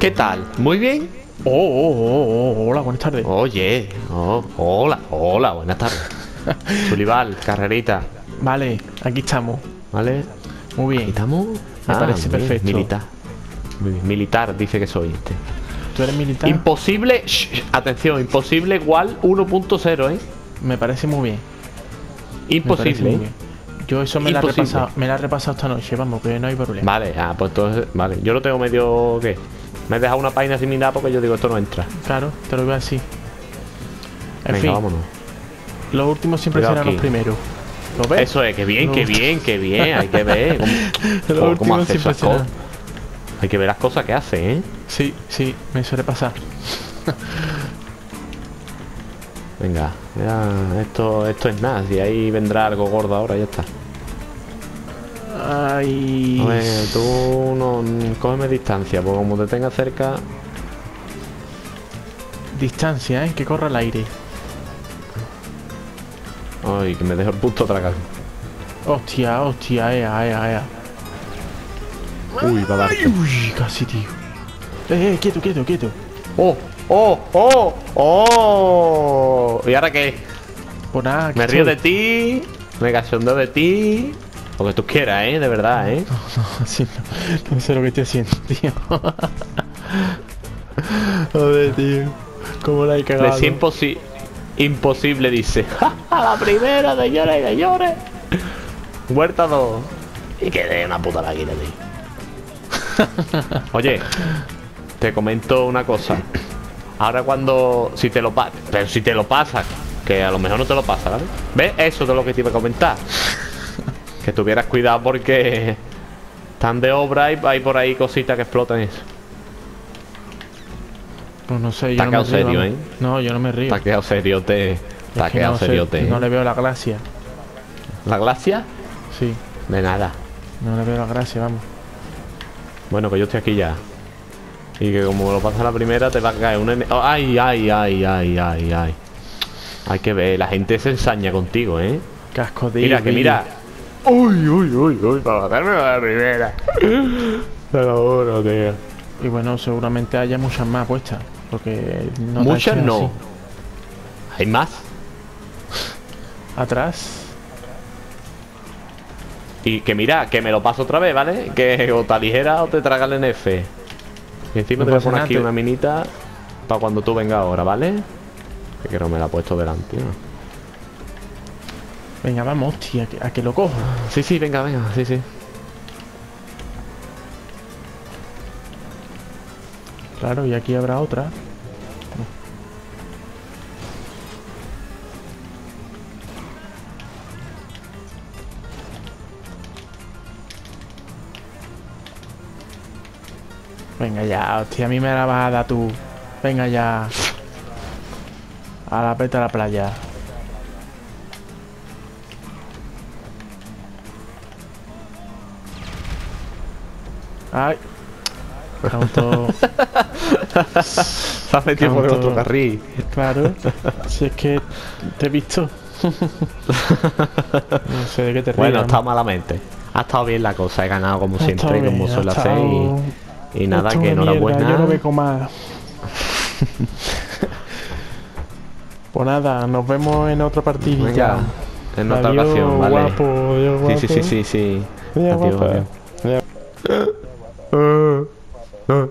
¿Qué tal? ¿Muy bien? Oh, oh, oh, oh, hola, buenas tardes. Oye, oh, hola, hola, buenas tardes. Sullivan, carrerita, Vale, aquí estamos. ¿vale? Muy ¿Aquí bien. estamos? Me parece muy bien, perfecto. Militar. Muy bien, Militar, dice que soy este. ¿Tú eres militar? Imposible, shh, atención, imposible igual 1.0, ¿eh? me parece muy bien. Imposible. muy bien. Yo eso me la, he repasado, me la he repasado esta noche, vamos, que no hay problema. Vale, ah, pues entonces, vale. Yo lo tengo medio, ¿qué? Me he dejado una página sin mirar porque yo digo, esto no entra. Claro, te lo voy a decir. En Venga, fin, vámonos. los últimos siempre Cuidado serán aquí. los primeros. ¿Lo ves? Eso es, que bien, No. que bien, que bien. Hay que ver cómo, Los cómo- cómo hace esas cosas. Hay que ver las cosas que hace, ¿eh? Sí, sí, me suele pasar. Venga, ya, esto, esto es nada. Si ahí vendrá algo gordo ahora, ya está. Ay. A ver, tú no cógeme distancia, porque como te tengas cerca. Distancia, ¿eh? Que corra el aire. Ay, que me dejo el puto tragar. Hostia, hostia, ea, ea, ea. Uy, va a dar. Uy, casi, tío. Eh, eh, quieto, quieto, quieto. ¡Oh! ¡Oh! ¡Oh! ¡Oh! ¿Y ahora qué? Nada, aquí Me río de ti, me cachondeo de ti. Lo que tú quieras, ¿eh? De verdad, ¿eh? Sí, no, no sé lo que estoy haciendo, tío. Joder, tío. ¿Cómo la he cagado? Es imposi imposible, dice. ¡Ja, A la primera, señores y señores. Huerta 2. Y que de una puta máquina, tío. Oye, te comento una cosa. Ahora cuando... Si te lo pasas... Pero si te lo pasas, que a lo mejor no te lo pasa, ¿vale? ¿Ves? Eso de lo que te iba a comentar. Que tuvieras cuidado porque... Están de obra y hay por ahí cositas que explotan eso. Pues no sé, yo Te no me río, serio. ¿eh? No, yo no me río. Te ha quedado seriote. Te quedado no sé, seriote. No le veo la gracia. ¿La glacia? Sí, De nada. no le veo la gracia, vamos. Bueno, que yo estoy aquí ya. Y que como lo pasa la primera, te va a caer un ene- oh, ay, ay, ay, ay, ay, ay. Hay que ver, la gente se ensaña contigo, ¿eh? Casco de Mira, que mira. Uy, uy, uy, uy, para matarme a la primera. Te lo juro, tío. Y bueno, seguramente haya muchas más puestas. Porque no Muchas no. así. ¿Hay más? Atrás. Y que mira, que me lo paso otra vez, ¿vale? Que o te aligera o te traga el NF. Y encima No te voy a poner aquí una minita para cuando tú vengas ahora, ¿vale? Que no me la he puesto delante, ¿no? Venga, vamos, hostia, a que lo cojo. Sí, sí, venga, venga, sí, sí. Claro, y aquí habrá otra. Venga ya, hostia, a mí me la vas a dar tú. Venga ya. A la peta a la playa. Ay. Auto. Se ha metido por el Tanto- otro carril. Claro, si es que te he visto. no sé de qué te ríes. Bueno, ha vamos. estado malamente. Ha estado bien la cosa, he ganado como Ha siempre, como bien, suele ha hacer. estado- Y, y nada, que enhorabuena. Yo no beco más. pues nada, nos vemos en otra partida. Venga, en otra Adiós, ocasión, ¿vale? guapo, adiós, Sí, sí, sí, sí, sí. Adiós, Adiós, 嗯嗯。